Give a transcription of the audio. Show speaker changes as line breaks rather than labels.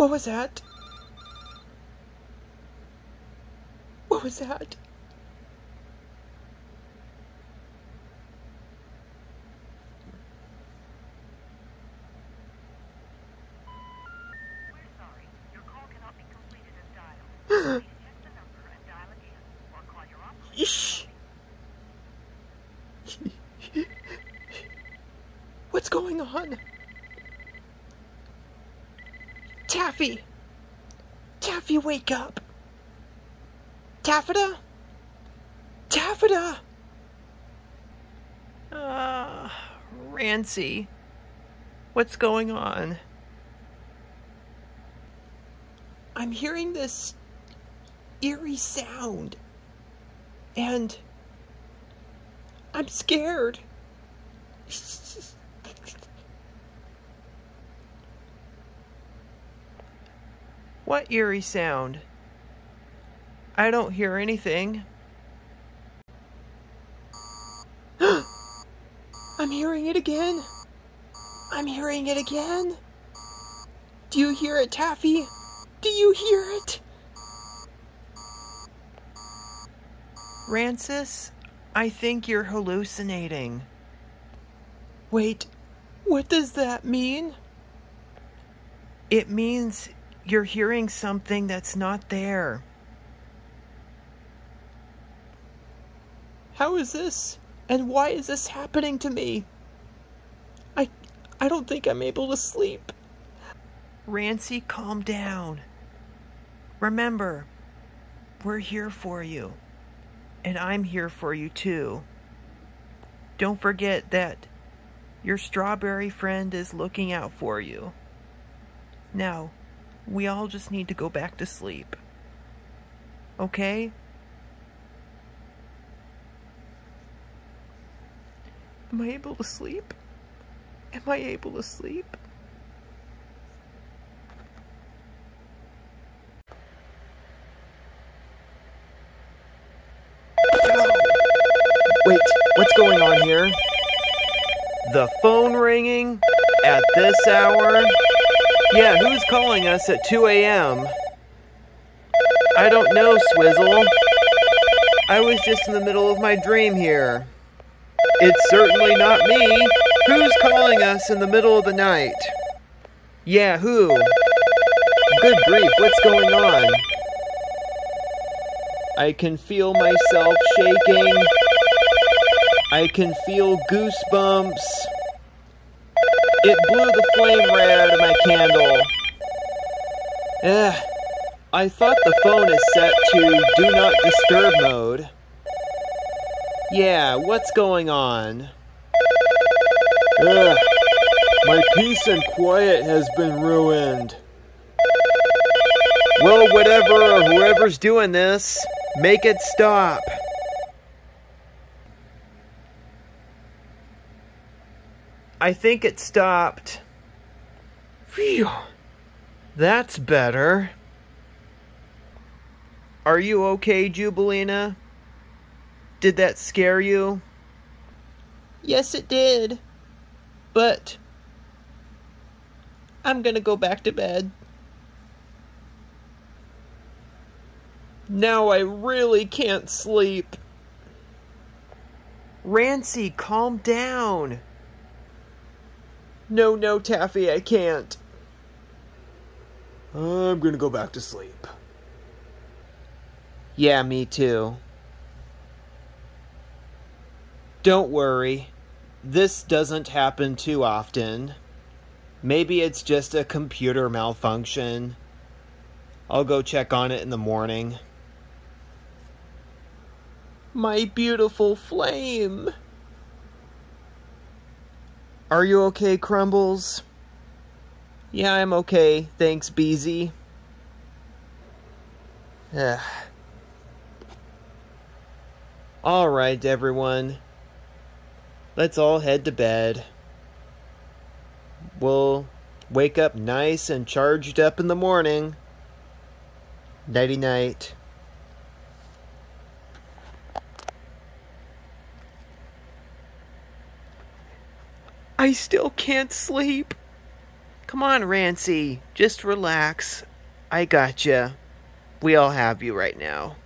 What was that? What was that?
We're sorry. Your call cannot be completed as dialed. Please check the number and dial again, or call your operator.
Shh. What's going on? Taffy! Taffy, wake up! Taffyta? Taffyta! Ah, Rancy. What's going on? I'm hearing this eerie sound. And I'm scared. What eerie sound? I don't hear anything. I'm hearing it again. I'm hearing it again. Do you hear it, Taffy? Do you hear it? Rancis, I think you're hallucinating. Wait, what does that mean? It means you're hearing something that's not there. How is this? And why is this happening to me? I I don't think I'm able to sleep. Rancy, calm down. Remember, we're here for you. And I'm here for you too. Don't forget that your strawberry friend is looking out for you. Now, we all just need to go back to sleep. Okay? Am I able to sleep? Am I able to sleep? Wait, what's going on here? The phone ringing at this hour? Yeah, who's calling us at 2 a.m.? I don't know, Swizzle. I was just in the middle of my dream here. It's certainly not me. Who's calling us in the middle of the night? Yeah, who? Good grief, what's going on? I can feel myself shaking. I can feel goosebumps. It blew the flame right out of my candle. Eh, I thought the phone is set to do not disturb mode. Yeah, what's going on?
Ugh, my peace and quiet has been ruined.
Well, whatever or whoever's doing this, make it stop. I think it stopped. Phew. That's better. Are you okay, Jubileena? Did that scare you? Yes, it did. But I'm gonna go back to bed. Now I really can't sleep. Rancy, calm down. No, no, Taffy, I can't.
I'm gonna go back to sleep.
Yeah, me too. Don't worry. This doesn't happen too often. Maybe it's just a computer malfunction. I'll go check on it in the morning. My beautiful flame. Are you okay, Crumbles? Yeah, I'm okay. Thanks, Beezy. Ugh. All right, everyone. Let's all head to bed. We'll wake up nice and charged up in the morning. Nighty night. I still can't sleep. Come on, Rancy. Just relax. I gotcha. We all have you right now.